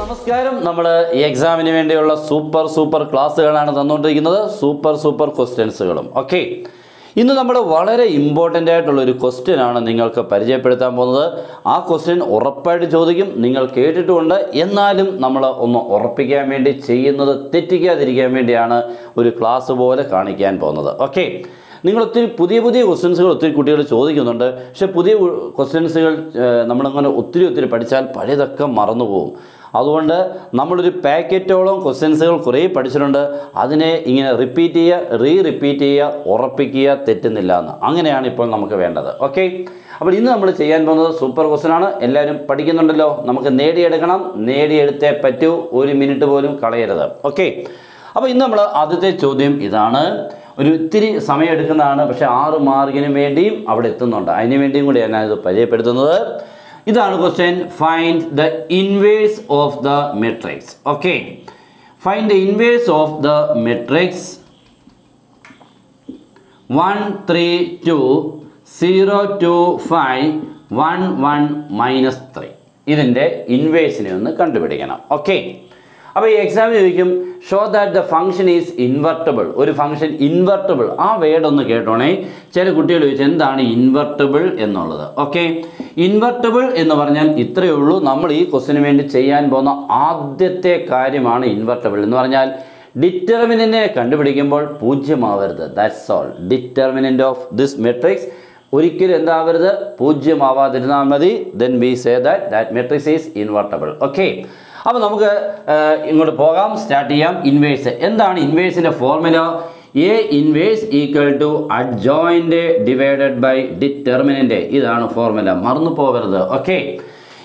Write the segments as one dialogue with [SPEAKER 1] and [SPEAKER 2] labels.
[SPEAKER 1] നമസ്കാരം. നമ്മൾ ഈ എക്സാമിന് വേണ്ടിയുള്ള സൂപ്പർ സൂപ്പർ ക്ലാസ്സുകളാണ് തന്നുകൊണ്ടിരിക്കുന്നത്. സൂപ്പർ സൂപ്പർ ക്വസ്റ്റ്യൻസുകളും ഓക്കെ ഇന്ന് നമ്മൾ വളരെ ഇമ്പോർട്ടന്റ് ആയിട്ടുള്ള ഒരു ക്വസ്റ്റ്യൻ ആണ് നിങ്ങൾക്ക് പരിചയപ്പെടുത്താൻ പോകുന്നത്. ആ ക്വസ്റ്റ്യൻ ഉറപ്പായിട്ട് ചോദിക്കും. നിങ്ങൾ കേട്ടിട്ടുമുണ്ട് എന്നാലും നമ്മൾ ഒന്ന് ഉറപ്പിക്കാൻ വേണ്ടി ചെയ്യുന്നത് തെറ്റിക്കാതിരിക്കാൻ വേണ്ടിയാണ് ഒരു ക്ലാസ് പോലെ കാണിക്കാൻ പോകുന്നത്. ഓക്കെ നിങ്ങൾ ഒത്തിരി പുതിയ പുതിയ ക്വസ്റ്റ്യൻസുകൾ ഒത്തിരി കുട്ടികൾ ചോദിക്കുന്നുണ്ട്. പക്ഷെ പുതിയ ക്വസ്റ്റ്യൻസുകൾ നമ്മളങ്ങനെ ഒത്തിരി ഒത്തിരി പഠിച്ചാൽ പഴയതൊക്കെ മറന്നു പോകും അതുകൊണ്ട് നമ്മളൊരു പാക്കറ്റോളം ക്വസ്റ്റ്യൻസുകൾ കുറേ പഠിച്ചിട്ടുണ്ട്. അതിനെ ഇങ്ങനെ റിപ്പീറ്റ് ചെയ്യുക റീ റിപ്പീറ്റ് ചെയ്യുക ഉറപ്പിക്കുക തെറ്റുന്നില്ല എന്ന്. അങ്ങനെയാണ് ഇപ്പോൾ നമുക്ക് വേണ്ടത്. ഓക്കെ അപ്പോൾ ഇന്ന് നമ്മൾ ചെയ്യാൻ പോകുന്നത് സൂപ്പർ ക്വസ്റ്റ്യൻ ആണ്. എല്ലാവരും പഠിക്കുന്നുണ്ടല്ലോ. നമുക്ക് നേടിയെടുക്കണം. നേടിയെടുത്തേ പറ്റൂ. ഒരു മിനിറ്റ് പോലും കളയരുത്. ഓക്കെ അപ്പോൾ ഇന്ന് നമ്മൾ ആദ്യത്തെ ചോദ്യം ഇതാണ്. ഒരു ഇത്തിരി സമയമെടുക്കുന്നതാണ്. പക്ഷേ ആറ് മാർക്കിന് വേണ്ടിയും അവിടെ എത്തുന്നുണ്ട്. അതിനു വേണ്ടിയും കൂടി ഞാനത് പരിചയപ്പെടുത്തുന്നത്. ഇതാണ് question find the inverse of the matrix okay find the inverse of the matrix one three two zero two five one one minus three ഇതിന്റെ ഇൻവേഴ്സിനെ ഒന്ന് കണ്ടുപിടിക്കണം. ഓക്കെ അപ്പോൾ ഈ എക്സാമിന് ചോദിക്കും show that the function is invertible ഒരു function invertible ആ വേർഡ് ഒന്ന് കേട്ടോണേ. ചില കുട്ടികൾ ചോദിച്ചു എന്താണ് ഇൻവെർട്ടബിൾ എന്നുള്ളത്? ഓക്കെ ഇൻവെർട്ടബിൾ എന്ന് പറഞ്ഞാൽ ഇത്രയേ ഉള്ളൂ. നമ്മൾ ഈ ക്വസ്റ്റിന് വേണ്ടി ചെയ്യാൻ പോകുന്ന ആദ്യത്തെ കാര്യമാണ് ഇൻവെർട്ടബിൾ എന്ന് പറഞ്ഞാൽ ഡിറ്റർമിനെ കണ്ടുപിടിക്കുമ്പോൾ പൂജ്യമാവരുത്. That's all determinant of this matrix ഒരിക്കലും എന്താവരുത്? പൂജ്യമാവാതിരുന്നാൽ മതി. Then we say that that matrix is invertible okay അപ്പോൾ നമുക്ക് ഇങ്ങോട്ട് പോകാം. സ്റ്റാർട്ട് ചെയ്യാം. ഇൻവേഴ്സ് എന്താണ് ഇൻവേഴ്സിന്റെ formula A inverse equal to adjoint divided by determinant ഇതാണ് ഫോർമുല മറന്നു പോകരുത്. ഓക്കെ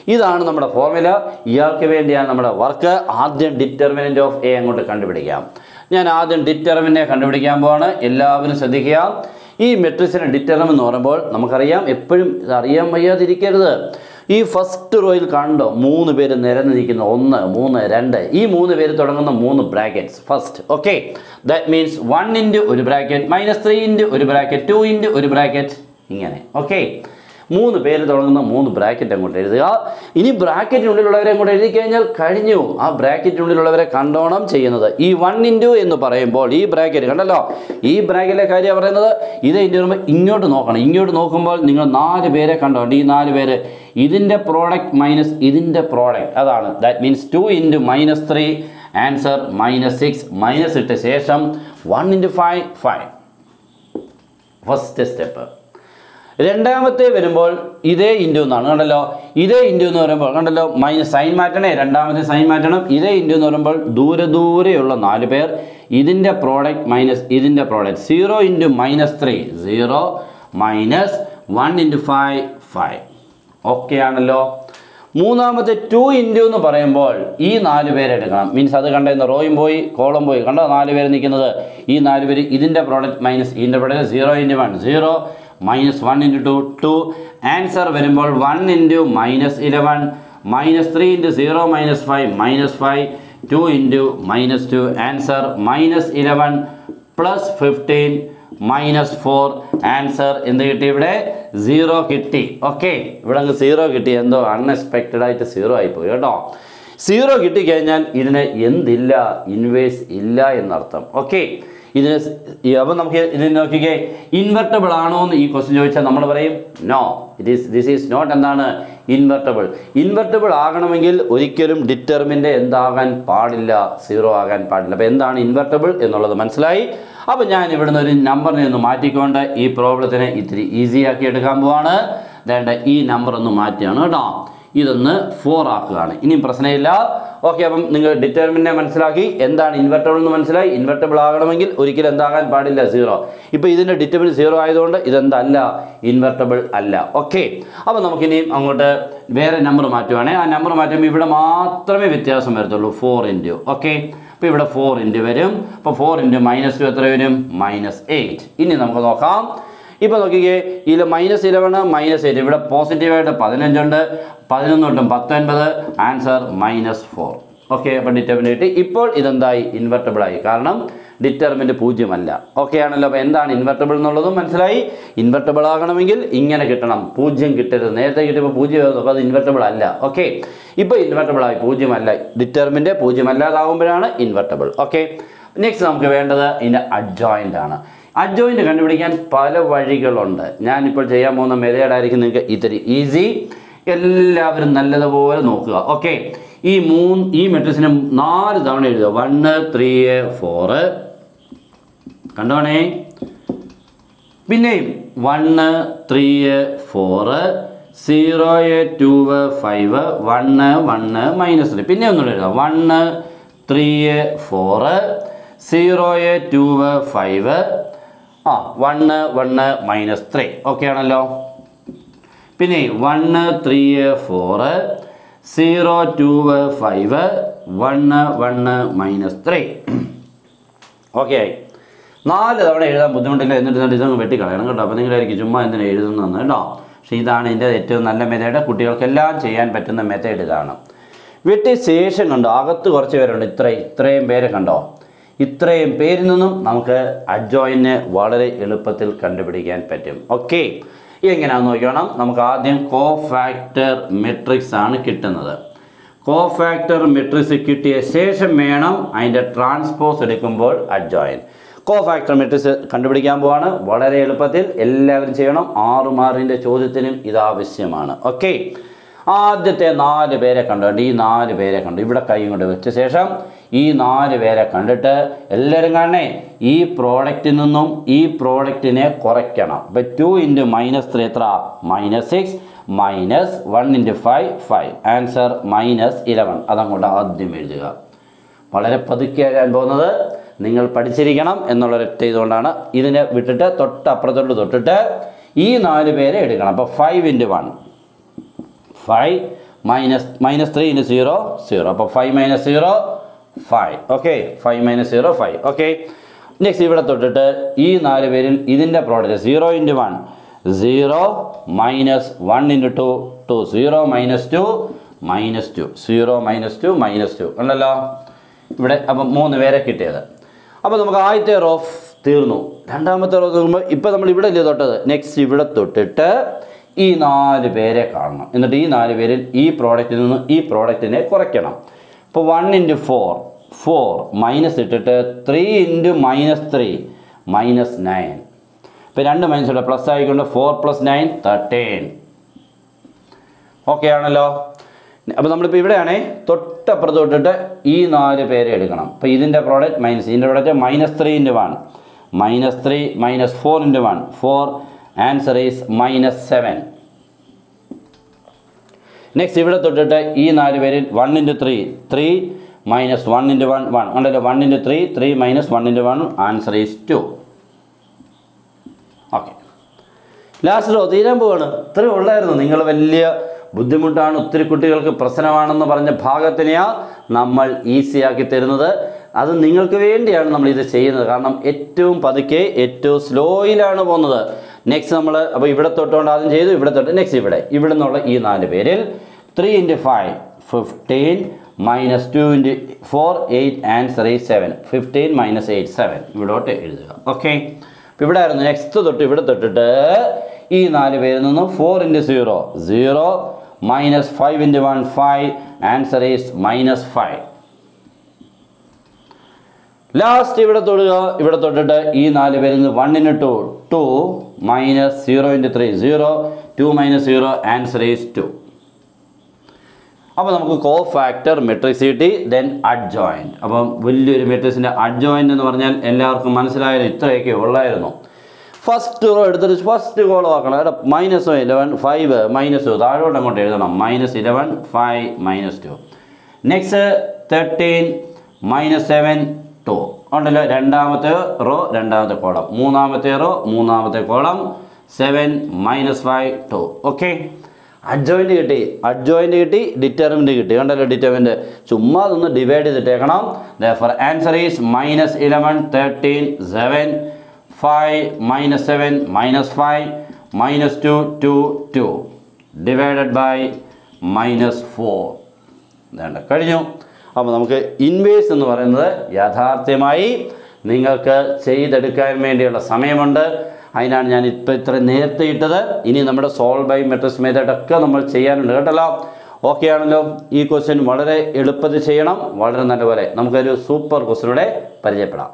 [SPEAKER 1] ഇതാണ് നമ്മുടെ ഫോർമുല ഇയാൾക്ക് വേണ്ടിയാണ് നമ്മുടെ വർക്ക് ആദ്യം ഡിറ്റർമിനന്റ് ഓഫ് എ അങ്ങോട്ട് കണ്ടുപിടിക്കാം. ഞാൻ ആദ്യം ഡിറ്റർമിനെ കണ്ടുപിടിക്കാൻ പോവാണ്. എല്ലാവരും ശ്രദ്ധിക്കുക. ഈ മെട്രിക്സിന് ഡിറ്റർമിൻ എന്ന് പറയുമ്പോൾ നമുക്കറിയാം. എപ്പോഴും അറിയാൻ വയ്യാതിരിക്കരുത്. ഈ ഫസ്റ്റ് റോയിൽ കണ്ടോ? മൂന്ന് പേര് നിരന്ന് നിൽക്കുന്ന ഒന്ന് മൂന്ന് രണ്ട്. ഈ മൂന്ന് പേര് തുടങ്ങുന്ന മൂന്ന് brackets first okay that means one into ഒരു ബ്രാക്കറ്റ് മൈനസ് ത്രീ ഇന്റു ഒരു ബ്രാക്കറ്റ് ടു ഇന്റു ഒരു ബ്രാക്കറ്റ് ഇങ്ങനെ ഓക്കെ മൂന്ന് പേര് തുടങ്ങുന്ന മൂന്ന് ബ്രാക്കറ്റ് അങ്ങോട്ട് എഴുതുക. ഇനി ബ്രാക്കറ്റിനുള്ളിലുള്ളവരെ അങ്ങോട്ട് എഴുതി കഴിഞ്ഞാൽ കഴിഞ്ഞു. ആ ബ്രാക്കറ്റിനുള്ളിലുള്ളവരെ കണ്ടോണം ചെയ്യുന്നത്. ഈ വൺ ഇന്റു എന്ന് പറയുമ്പോൾ ഈ ബ്രാക്കറ്റ് കണ്ടല്ലോ? ഈ ബ്രാക്കറ്റിലെ കാര്യം പറയുന്നത് ഇത് ഇന്റു ഇങ്ങോട്ട് നോക്കണം. ഇങ്ങോട്ട് നോക്കുമ്പോൾ നിങ്ങൾ നാല് പേരെ കണ്ടോണ്ട് ഈ നാല് പേര് ഇതിന്റെ പ്രോഡക്റ്റ് മൈനസ് ഇതിന്റെ പ്രോഡക്റ്റ് അതാണ്. That means two into minus three answer minus six minus ഇട്ട ശേഷം one into five five first step രണ്ടാമത്തെ വരുമ്പോൾ ഇതേ ഇന്റു എന്നാണ് കണ്ടല്ലോ? ഇതേ ഇന്റു എന്ന് പറയുമ്പോൾ കണ്ടല്ലോ? മൈനസ് സൈൻ മാറ്റണേ. രണ്ടാമത്തെ സൈൻ മാറ്റണം. ഇതേ ഇന്റു എന്ന് പറയുമ്പോൾ ദൂരെ ദൂരെയുള്ള നാല് പേർ ഇതിന്റെ പ്രോഡക്റ്റ് മൈനസ് ഇതിന്റെ product zero into minus three zero minus one into five five okay ആണല്ലോ മൂന്നാമത്തെ ടു ഇന്റു എന്ന് പറയുമ്പോൾ ഈ നാല് പേര് എടുക്കണം. മീൻസ് അത് കണ്ടെന്ന് റോയും പോയി കോളം പോയി. കണ്ടോ? നാല് പേര് നിൽക്കുന്നത്. ഈ നാല് പേര് ഇതിന്റെ പ്രോഡക്റ്റ് മൈനസ് ഇതിന്റെ product zero into one zero minus one into two two answer വരുമ്പോൾ one into minus eleven minus three into zero minus five minus five two into minus two answer minus eleven plus fifteen minus four answer എന്ത് കിട്ടി ഇവിടെ? Zero കിട്ടി. Okay ഇവിടെ അങ്ങ് zero കിട്ടി. എന്തോ unexpected ആയിട്ട് സീറോ ആയിപ്പോയി കേട്ടോ. സീറോ കിട്ടിക്കഴിഞ്ഞാൽ ഇതിന് എന്തില്ല? ഇൻവേഴ്സ് ഇല്ല എന്നർത്ഥം. ഓക്കെ ഇതിന് അപ്പം നമുക്ക് ഇതിന് നോക്കിക്കേ. ഇൻവെർട്ടബിൾ ആണോ എന്ന് ഈ ക്വസ്റ്റ്യൻ ചോദിച്ചാൽ നമ്മൾ പറയും no it is this is not എന്താണ്? ഇൻവെർട്ടബിൾ ഇൻവെർട്ടബിൾ ആകണമെങ്കിൽ ഒരിക്കലും ഡിറ്റർമിന്റെ എന്താകാൻ പാടില്ല സീറോ ആകാൻ പാടില്ല. അപ്പോൾ എന്താണ് ഇൻവെർട്ടബിൾ എന്നുള്ളത് മനസ്സിലായി? അപ്പോൾ ഞാൻ ഇവിടുന്ന് ഒരു നമ്പറിനെ ഒന്ന് മാറ്റിക്കൊണ്ട് ഈ പ്രോബ്ലത്തിനെ ഇത്തിരി ഈസി ആക്കി എടുക്കാൻ പോവാണ്. വേണ്ട ഈ നമ്പർ ഒന്ന് മാറ്റിയാണ് കേട്ടോ. ഇതൊന്ന് ഫോർ ആക്കുകയാണ്. ഇനിയും പ്രശ്നമില്ല. ഓക്കെ അപ്പം നിങ്ങൾ ഡിറ്റർമിനെ മനസ്സിലാക്കി. എന്താണ് ഇൻവെർട്ടബിൾ എന്ന് മനസ്സിലായി. ഇൻവെർട്ടബിൾ ആകണമെങ്കിൽ ഒരിക്കലും എന്താകാൻ പാടില്ല സീറോ ഇപ്പോൾ ഇതിന്റെ ഡിറ്റർമിൻ സീറോ ആയതുകൊണ്ട് ഇതെന്തല്ല ഇൻവെർട്ടബിൾ അല്ല. ഓക്കെ അപ്പോൾ നമുക്കിനിയും അങ്ങോട്ട് വേറെ നമ്പർ മാറ്റുവാണേ. ആ നമ്പർ മാറ്റുമ്പോൾ ഇവിടെ മാത്രമേ വ്യത്യാസം വരത്തുള്ളൂ. Four into okay? അപ്പോൾ ഇവിടെ ഫോർ ഇന്റു വരും. അപ്പോൾ ഫോർ ഇന്റു മൈനസ് ടു എത്ര വരും? മൈനസ് എയ്റ്റ് ഇനി നമുക്ക് നോക്കാം. ഇപ്പോൾ നോക്കിക്കേ ഇതിൽ മൈനസ് ഇലവണ് മൈനസ് എയ്റ്റ് ഇവിടെ പോസിറ്റീവായിട്ട് പതിനഞ്ചുണ്ട് പതിനൊന്ന് തൊട്ടും പത്തൊൻപത്. ആൻസർ മൈനസ് ഫോർ ഓക്കെ അപ്പോൾ ഡിറ്റർമിനേറ്റ് ഇപ്പോൾ ഇതെന്തായി? ഇൻവെർട്ടബിൾ ആയി. കാരണം ഡിറ്റർമിന്റ് പൂജ്യമല്ല. ഓക്കെ ആണല്ലോ. അപ്പോൾ എന്താണ് ഇൻവെർട്ടബിൾ എന്നുള്ളതും മനസ്സിലായി. ഇൻവെർട്ടബിൾ ആകണമെങ്കിൽ ഇങ്ങനെ കിട്ടണം. പൂജ്യം കിട്ടരുത്. നേരത്തെ കിട്ടിയപ്പോൾ പൂജ്യം ആയിരുന്നു. അപ്പോൾ അത് ഇൻവെർട്ടബിൾ അല്ല. ഓക്കെ ഇപ്പോൾ ഇൻവെർട്ടബിൾ ആയി. പൂജ്യമല്ല. ഡിറ്റർമിന്റെ പൂജ്യമല്ലാതാകുമ്പോഴാണ് ഇൻവെർട്ടബിൾ ഓക്കെ നെക്സ്റ്റ് നമുക്ക് വേണ്ടത് ഇതിന്റെ അഡ്ജോയിന്റ് ആണ്. അഡ്ജോയിന്റ് കണ്ടുപിടിക്കാൻ പല വഴികളുണ്ട്. ഞാനിപ്പോൾ ചെയ്യാൻ പോകുന്ന മെതേഡായിരിക്കും നിങ്ങൾക്ക് ഇത്തിരി ഈസി എല്ലാവരും നല്ലതുപോലെ നോക്കുക. ഓക്കെ ഈ മൂന്ന് ഈ മെട്രിക്സിനെ നാല് തവണ എഴുതുക. വണ്ണ് ത്രീ ഫോറ് കണ്ടോണേ? പിന്നെയും one three four zero two five one one minus three പിന്നെ ഒന്നുകൂടെ എഴുതാം. One three four zero two five ആ one one minus three okay ആണല്ലോ? പിന്നെ one three four zero two five one one minus three okay ആയി നാല് തവണ എഴുതാൻ ബുദ്ധിമുട്ടില്ല. എന്നിട്ട് എന്നിട്ട് ഇതങ്ങ് വെട്ടിക്കളയണം കേട്ടോ. അപ്പോൾ നിങ്ങളായിരിക്കും ചുമ്മാ എന്തിനാണ് എഴുതുന്നത് കേട്ടോ. പക്ഷേ ഇതാണ് ഇതിന്റെ ഏറ്റവും നല്ല മെത്തേഡ് കുട്ടികൾക്കെല്ലാം ചെയ്യാൻ പറ്റുന്ന മെത്തേഡ് ഇതാണ്. വെട്ടി ശേഷം കണ്ടോ അകത്ത് കുറച്ച് പേരുണ്ട്. ഇത്ര ഇത്രയും പേരെ കണ്ടോ? ഇത്രയും പേരിൽ നിന്നും നമുക്ക് അഡ്ജോയിനെ വളരെ എളുപ്പത്തിൽ കണ്ടുപിടിക്കാൻ പറ്റും. ഓക്കെ എങ്ങനെയാണെന്ന് നോക്കണം നമുക്ക് ആദ്യം കോ ഫാക്ടർ മെട്രിക്സ് ആണ് കിട്ടുന്നത്. കോ ഫാക്ടർ മെട്രിക്സ് കിട്ടിയ ശേഷം വേണം അതിന്റെ ട്രാൻസ്പോസ് എടുക്കുമ്പോൾ അഡ്ജോയിൻ കോ ഫാക്ടർ മെട്രിക്സ് കണ്ടുപിടിക്കാൻ പോവാണ്. വളരെ എളുപ്പത്തിൽ എല്ലാവരും ചെയ്യണം. ആറ് മാറിന്റെ ചോദ്യത്തിനും ഇത് ആവശ്യമാണ്. ഓക്കെ ആദ്യത്തെ നാല് പേരെ കണ്ടുകൊണ്ട് ഈ നാല് പേരെ കണ്ടു? ഇവിടെ കൈ കൊണ്ട് വെച്ച ശേഷം ഈ നാല് പേരെ കണ്ടിട്ട് എല്ലാവരും കാണണേ ഈ പ്രോഡക്റ്റിൽ നിന്നും ഈ പ്രോഡക്റ്റിനെ കുറയ്ക്കണം. ഇപ്പം ടു ഇന്റു മൈനസ് ത്രീ എത്ര? Minus six minus one into five five answer minus eleven അതങ്ങോട്ട് ആദ്യം എഴുതുക. വളരെ പതുക്കെ എഴുതാൻ പോകുന്നത്. നിങ്ങൾ പഠിച്ചിരിക്കണം എന്നുള്ളൊരൊറ്റ ഇതുകൊണ്ടാണ് ഇതിനെ വിട്ടിട്ട് തൊട്ടപ്പുറത്തോട്ട് തൊട്ടിട്ട് ഈ നാല് പേരെ എടുക്കണം. അപ്പോൾ five into one five minus minus three into zero zero അപ്പോൾ five minus zero five okay five minus zero five okay next ഇവിടെ തൊട്ടിട്ട് ഈ നാല് പേരിൽ ഇതിന്റെ product zero into one zero minus one into two two zero minus two minus two zero minus two minus two ഉണ്ടല്ലോ ഇവിടെ അപ്പം മൂന്ന് പേരെ കിട്ടിയത്. അപ്പോൾ നമുക്ക് ആദ്യത്തെ റോ തീർന്നു. രണ്ടാമത്തെ റോ തീർന്നു. ഇപ്പോൾ നമ്മൾ ഇവിടെ അല്ലേ തൊട്ടത്? നെക്സ്റ്റ് ഇവിടെ തൊട്ടിട്ട് ഈ നാല് പേരെ കാണണം. എന്നിട്ട് ഈ നാല് പേരിൽ ഈ പ്രോഡക്റ്റിൽ നിന്ന് ഈ പ്രോഡക്റ്റിനെ കുറയ്ക്കണം. ഇപ്പോൾ one into four four minus ഇട്ടിട്ട് three into minus three minus nine ഇപ്പോൾ രണ്ട് മൈനസ് ഇവിടെ പ്ലസ് ആയിക്കൊണ്ട് four plus nine thirteen okay ആണല്ലോ. അപ്പോൾ നമ്മളിപ്പോൾ ഇവിടെയാണേ തൊട്ടപ്പുറത്ത് തൊട്ടിട്ട് ഈ നാല് പേരെ എടുക്കണം. അപ്പോൾ ഇതിന്റെ പ്രോഡക്റ്റ് മൈനസ് ഇതിന്റെ product minus three into one minus three minus four into one four answer is minus seven next ഇവിടെ തൊട്ടിട്ട് ഈ നാല് പേരിൽ one into three three minus one into one one ഉണ്ടല്ലോ one into three three minus one into one answer is two okay last തീരാൻ പോവാണ്. ഇത്രയും ഉള്ളായിരുന്നു. നിങ്ങൾ വലിയ ബുദ്ധിമുട്ടാണ് ഒത്തിരി കുട്ടികൾക്ക് പ്രശ്നമാണെന്ന് പറഞ്ഞ ഭാഗത്തിനെയാണ് നമ്മൾ ഈസിയാക്കി തരുന്നത്. അത് നിങ്ങൾക്ക് വേണ്ടിയാണ് നമ്മൾ ഇത് ചെയ്യുന്നത്. കാരണം ഏറ്റവും പതുക്കെ ഏറ്റവും സ്ലോയിലാണ് പോകുന്നത്. നെക്സ്റ്റ് നമ്മൾ അപ്പോൾ ഇവിടെ തൊട്ടുകൊണ്ട് ആദ്യം ചെയ്തു ഇവിടെ തൊട്ട് നെക്സ്റ്റ് ഇവിടെ. ഇവിടെ നിന്നുള്ള ഈ നാല് പേരിൽ three into five fifteen minus two into four eight answer ഈ seven fifteen minus eight seven ഇവിടോട്ട് എഴുതുക. ഓക്കെ അപ്പോൾ ഇവിടെ ആയിരുന്നു. നെക്സ്റ്റ് തൊട്ട് ഇവിടെ തൊട്ടിട്ട് ഈ നാല് പേരിൽ നിന്ന് four into zero zero minus five into one five answer is minus five last ഇവിടെ തൊടുക. ഇവിടെ തൊട്ടിട്ട് ഈ നാല് പേരിൽ നിന്ന് one into two two minus zero into three zero two minus zero answer is two അപ്പോൾ നമുക്ക് കോ ഫാക്ടർ മെട്രിസിറ്റി ദെൻ അഡ്ജോയിന്റ് അപ്പം വലിയൊരു മെട്രിക്സിന്റെ അഡ്ജോയിന്റ് എന്ന് പറഞ്ഞാൽ എല്ലാവർക്കും മനസ്സിലായാലും ഇത്രയൊക്കെ ഉള്ളായിരുന്നു. ഫസ്റ്റ് റോ എടുത്തിട്ട് ഫസ്റ്റ് കോളം ആക്കണം. അവിടെ minus eleven five minus two താഴോട്ട് അങ്ങോട്ട് എഴുതണം. Minus eleven five minus two next thirteen minus seven two ഉണ്ടല്ലോ രണ്ടാമത്തെ റോ രണ്ടാമത്തെ കോളം മൂന്നാമത്തെ റോ മൂന്നാമത്തെ column seven minus five two okay adjoint കിട്ടി അഡ്ജോയിന്റ് കിട്ടി ഡിറ്റർമിന്റ് കിട്ടി. കണ്ടല്ലോ ഡിറ്റർമിന്റ് ചുമ്മാ അതൊന്ന് divide ചെയ്തിട്ടേക്കണം. Four answer is minus eleven thirteen seven five minus seven minus five minus two two two divided by minus four വേണ്ട കഴിഞ്ഞു. അപ്പോൾ നമുക്ക് ഇൻവേഴ്സ് എന്ന് പറയുന്നത് യാഥാർത്ഥ്യമായി നിങ്ങൾക്ക് ചെയ്തെടുക്കാൻ വേണ്ടിയുള്ള സമയമുണ്ട്. അതിനാണ് ഞാൻ ഇപ്പോൾ ഇത്ര നേരത്തെ ഇട്ടത്. ഇനി നമ്മുടെ സോൾവ് ബൈ മെട്രിക്സ് മെത്തേഡൊക്കെ നമ്മൾ ചെയ്യാനുണ്ട്. കേട്ടല്ലോ? ഓക്കെ ആണല്ലോ? ഈ ക്വസ്റ്റ്യൻ വളരെ എളുപ്പത്തിൽ ചെയ്യണം. വളരെ നല്ലപോലെ നമുക്കൊരു സൂപ്പർ ക്വസ്റ്റിനൂടെ പരിചയപ്പെടാം.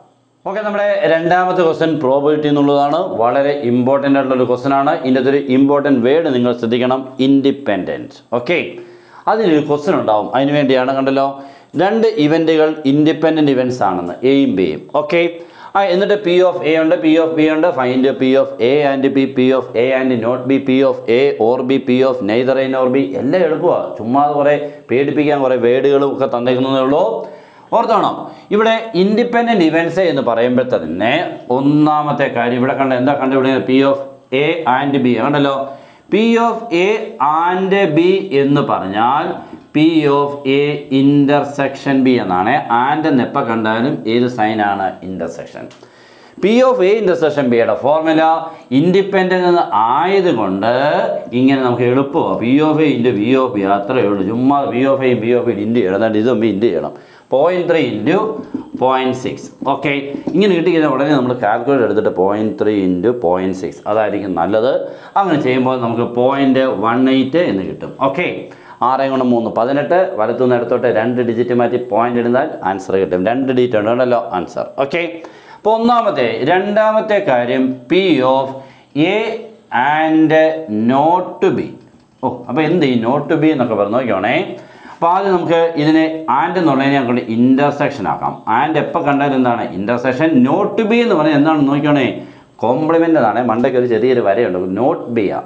[SPEAKER 1] ഓക്കെ നമ്മുടെ രണ്ടാമത്തെ ക്വസ്റ്റ്യൻ പ്രോബിലിറ്റി എന്നുള്ളതാണ്. വളരെ ഇമ്പോർട്ടന്റ് ആയിട്ടുള്ള ഒരു ക്വസ്റ്റ്യൻ ആണ്. ഇതിന്റെ ഒരു ഇമ്പോർട്ടന്റ് വേർഡ് നിങ്ങൾ ശ്രദ്ധിക്കണം. ഇൻഡിപെൻഡന്റ് ഓക്കെ അതിനൊരു ക്വസ്റ്റ്യൻ ഉണ്ടാവും. അതിനുവേണ്ടിയാണ് കണ്ടല്ലോ? രണ്ട് ഇവന്റുകൾ ഇൻഡിപെൻഡന്റ് ഇവന്റ്സ് ആണെന്ന്. എയും ബിയും ഓക്കെ ആ എന്നിട്ട് പി ഓഫ് എ ഉണ്ട് പി ഓഫ് ബി ഉണ്ട്. Find P of A and B P of A and not B P of A or B P of neither N or B എല്ലാം എടുക്കുക ചുമ്മാ കുറേ പേടിപ്പിക്കാൻ കുറേ വേർഡുകളും ഒക്കെ തന്നേക്കുന്നതേ ഉള്ളൂ. ഓർത്തോണം. ഇവിടെ ഇൻഡിപെൻഡന്റ് ഇവന്റ്സ് എന്ന് പറയുമ്പോൾ തന്നെ ഒന്നാമത്തെ കാര്യം ഇവിടെ കണ്ട എന്താ കണ്ടുപിടിക്കുന്നത്? P of A and B കണ്ടല്ലോ? P of A and B എന്ന് പറഞ്ഞാൽ P of A intersection B എന്നാണ്. ആൻഡ് എന്ന് എപ്പോൾ കണ്ടാലും ഏത് സൈനാണ് intersection P of A intersection ബിയുടെ ഫോർമുല ഇൻഡിപെൻഡന്റ് എന്ന് ആയതുകൊണ്ട് ഇങ്ങനെ നമുക്ക് എളുപ്പമാണ് P of A into P of B അത്രയേ ഉള്ളൂ. ചുമ്മാ വി ഓഫ് എയും ബി ഓഫ് ബി ഇന്റു ചെയ്യണം. എന്നിട്ട് ഇതും ഇന്റു ചെയ്യണം. Point three into point six okay ഇങ്ങനെ കിട്ടിക്കഴിഞ്ഞാൽ ഉടനെ നമ്മൾ കാൽക്കുലേറ്റ് എടുത്തിട്ട് point three into point six അതായിരിക്കും നല്ലത്. അങ്ങനെ ചെയ്യുമ്പോൾ നമുക്ക് പോയിന്റ് വൺ എയ്റ്റ് എന്ന് കിട്ടും. ഓക്കെ ആറ് ഗുണം മൂന്ന്. പതിനെട്ട് വലത്തുനിന്ന് ഇടത്തോട്ട് രണ്ട് ഡിജിറ്റ് മാറ്റി പോയിന്റ് ഇടുന്നാൽ ആൻസർ കിട്ടും. രണ്ട് ഡിജിറ്റ് ഉണ്ടല്ലോ ആൻസർ ഓക്കെ അപ്പോൾ ഒന്നാമത്തെ രണ്ടാമത്തെ കാര്യം P of A and not B ഓ അപ്പോൾ എന്ത് ഈ നോട്ട് ബി എന്നൊക്കെ പറഞ്ഞു നോക്കിയോണേ അപ്പോൾ ആദ്യം നമുക്ക് ഇതിനെ ആൻഡ് എന്നുള്ളതിനെ നമുക്ക് ഇന്റർസെക്ഷൻ ആക്കാം. ആൻഡ് എപ്പോൾ കണ്ടാലും എന്താണ്? ഇന്റർസെക്ഷൻ നോട്ട് ബി എന്ന് പറഞ്ഞാൽ എന്താണെന്ന് നോക്കിയോണേ കോംപ്ലിമെന്റ് എന്നാണ് മണ്ടയ്ക്ക് ഒരു ചെറിയൊരു വരയുണ്ട്. നോട്ട് ബി ആ.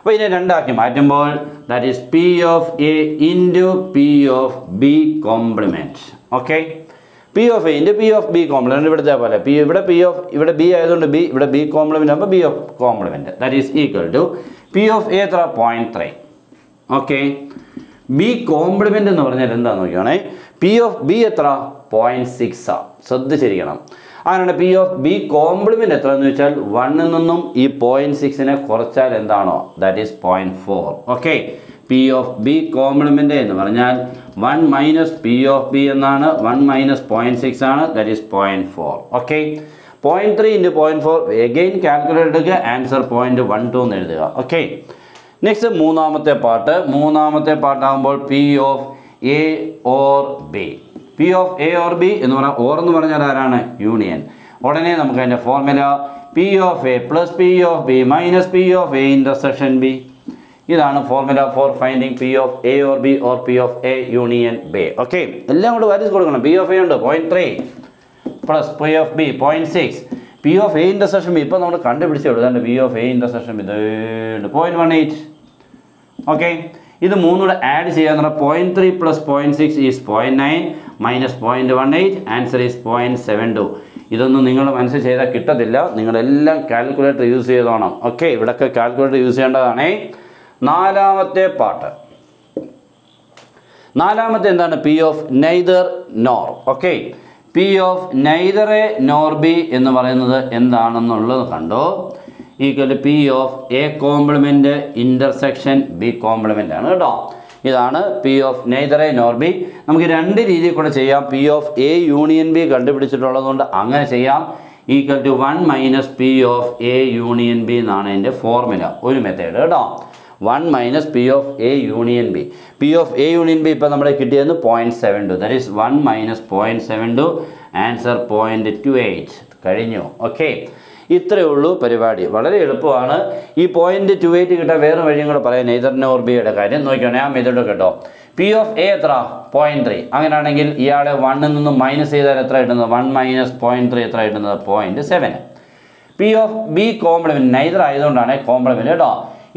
[SPEAKER 1] അപ്പോൾ ഇതിനെ രണ്ടാക്കി മാറ്റുമ്പോൾ that is P of A into P of B complement okay P of A into P of B complement ഇവിടുത്തെ പോലെ. പി ഇവിടെ പി ഓഫ് ഇവിടെ ബി ആയതുകൊണ്ട് ബി ഇവിടെ ബി കോംപ്ലിമെന്റ് ആകുമ്പോൾ B of complement that is equal to P of A എത്ര? Point three okay B complement എന്ന് പറഞ്ഞാൽ എന്താണെന്ന് നോക്കുകയാണെങ്കിൽ പി ഓഫ് ബി എത്ര? പോയിന്റ് ആ. ശ്രദ്ധിച്ചിരിക്കണം. അങ്ങനെ പി ഓഫ് ബി കോംപ്ലിമെന്റ് എത്ര എന്ന് വെച്ചാൽ വണ്ണിൽ നിന്നും ഈ പോയിന്റ് സിക്സിനെ കുറച്ചാൽ എന്താണോ? That is point four okay P of B complement എന്ന് പറഞ്ഞാൽ one minus P of B എന്നാണ്. വൺ മൈനസ് പോയിന്റ് സിക്സ് ആണ്. That is point four okay point three into point four again calculate എടുക്കുക. Answer point one two എന്ന് എഴുതുക. Okay next മൂന്നാമത്തെ പാട്ട് മൂന്നാമത്തെ പാട്ടാകുമ്പോൾ P of A or B P of A or B എന്ന് പറഞ്ഞാൽ or എന്ന് പറഞ്ഞാൽ ആരാണ് യൂണിയൻ ഉടനെ നമുക്ക് അതിന്റെ formula P of A plus P of B minus P of A intersection B ഇതാണ് formula for finding P of A or B or P of A union B okay എല്ലാം കൂടെ വരച്ച് കൊടുക്കണം പി ഓഫ് എ ഉണ്ട് point three plus P of B point six P of A intersection B ഇപ്പോൾ നമ്മൾ കണ്ടുപിടിച്ച് എഴുതാണ്ട് P of A intersection B ഇത് point one eight okay ഇത് മൂന്നുകൂടെ ആഡ് ചെയ്യാന്ന് പറഞ്ഞാൽ point three plus point six is point nine minus point one eight answer is point seven two ഇതൊന്നും നിങ്ങൾ മനസ്സിൽ ചെയ്താൽ കിട്ടത്തില്ല. നിങ്ങളെല്ലാം കാൽക്കുലേറ്റർ യൂസ് ചെയ്തോണം ഓക്കെ ഇവിടൊക്കെ കാൽക്കുലേറ്റർ യൂസ് ചെയ്യേണ്ടതാണ്. നാലാമത്തെ പാട്ട്. നാലാമത്തെ എന്താണ്? P of neither nor okay P of neither A nor B എന്ന് പറയുന്നത് എന്താണെന്നുള്ളത് കണ്ടോ? Equal P of A complement intersection B complement ആണ് കേട്ടോ. ഇതാണ് P of neither A nor B നമുക്ക് രണ്ട് രീതിയിൽ കൂടെ ചെയ്യാം. P of A union B കണ്ടുപിടിച്ചിട്ടുള്ളതുകൊണ്ട് അങ്ങനെ ചെയ്യാം. Equal to one minus P of A union B എന്നാണ് എന്റെ ഫോർമുല ഒരു മെത്തേഡ് കേട്ടോ. One minus P of A union B P of A union B ഇപ്പോൾ നമ്മുടെ കിട്ടിയത് point seven two that is one minus point seven two answer point two eight കഴിഞ്ഞു. Okay ഇത്രയേ ഉള്ളൂ പരിപാടി. വളരെ എളുപ്പമാണ്. ഈ പോയിന്റ് ടു എയ്റ്റ് കിട്ടാൻ വേറെ വഴിയും കൂടെ പറയാം. നെയ്തർ നോർ ബിയുടെ കാര്യം. നോക്കിയാണെങ്കിൽ ആ മെത്തേഡ് കേട്ടോ. പി ഓഫ് എ എത്ര? പോയിന്റ് ത്രീ അങ്ങനെയാണെങ്കിൽ ഇയാളെ വണ്ണിൽ നിന്നും മൈനസ് ചെയ്താൽ എത്ര കിട്ടുന്നത്? വൺ മൈനസ് പോയിന്റ് ത്രീ എത്ര കിട്ടുന്നത്? Point seven P of B complement neither ആയതുകൊണ്ടാണ് കോംപ്ലിമെന്റ് കേട്ടോ.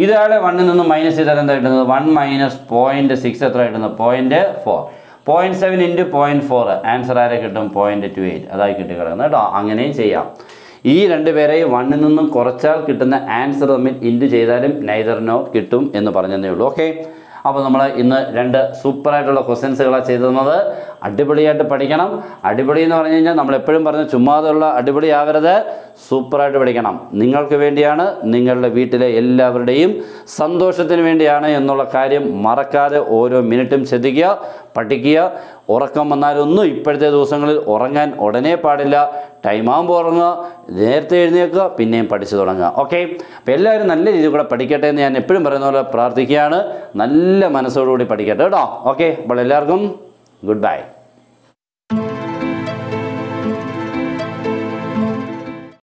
[SPEAKER 1] ഇതാളെ വണ്ണിൽ നിന്ന് മൈനസ് ചെയ്താൽ എന്താ കിട്ടുന്നത്? വൺ മൈനസ് പോയിന്റ് സിക്സ് എത്ര കിട്ടുന്നത്? Point four point seven into point four answer ആരെ കിട്ടും? പോയിന്റ് ടു എയ്റ്റ് അതായി കിട്ടി കിടക്കുന്നത് കേട്ടോ. അങ്ങനെയും ചെയ്യാം. ഈ രണ്ട് പേരെ വണ്ണിൽ നിന്നും കുറച്ചാൽ കിട്ടുന്ന ആൻസർ തമ്മിൽ ഇന്റു ചെയ്താലും നൈതറിനോ കിട്ടും എന്ന് പറഞ്ഞതേ ഉള്ളൂ. ഓക്കെ അപ്പോൾ നമ്മൾ ഇന്ന് രണ്ട് സൂപ്പറായിട്ടുള്ള ക്വസ്റ്റ്യൻസുകളാണ് ചെയ്തു തന്നത്. അടിപൊളിയായിട്ട് പഠിക്കണം. അടിപൊളി എന്ന് പറഞ്ഞു കഴിഞ്ഞാൽ നമ്മൾ എപ്പോഴും പറഞ്ഞ ചുമ്മാതുള്ള അടിപൊളിയാവരുത്. സൂപ്പറായിട്ട് പഠിക്കണം. നിങ്ങൾക്ക് വേണ്ടിയാണ് നിങ്ങളുടെ വീട്ടിലെ എല്ലാവരുടെയും സന്തോഷത്തിന് വേണ്ടിയാണ് എന്നുള്ള കാര്യം മറക്കാതെ ഓരോ മിനിറ്റും ശ്രദ്ധിക്കുക പഠിക്കുക. ഉറക്കം വന്നാലൊന്നും ഇപ്പോഴത്തെ ദിവസങ്ങളിൽ ഉറങ്ങാൻ ഉടനെ പാടില്ല. ടൈം ആകുമ്പോൾ ഉറങ്ങുക നേരത്തെ എഴുന്നേൽക്കുക പിന്നെയും പഠിച്ചു തുടങ്ങുക. ഓക്കെ അപ്പോൾ എല്ലാവരും നല്ല രീതിയിൽ കൂടെ പഠിക്കട്ടെ എന്ന് ഞാൻ എപ്പോഴും പറയുന്ന പോലെ പ്രാർത്ഥിക്കുകയാണ്. നല്ല മനസ്സോടുകൂടി പഠിക്കട്ടെ കേട്ടോ. ഓക്കെ അപ്പോൾ എല്ലാവർക്കും ഗുഡ് ബൈ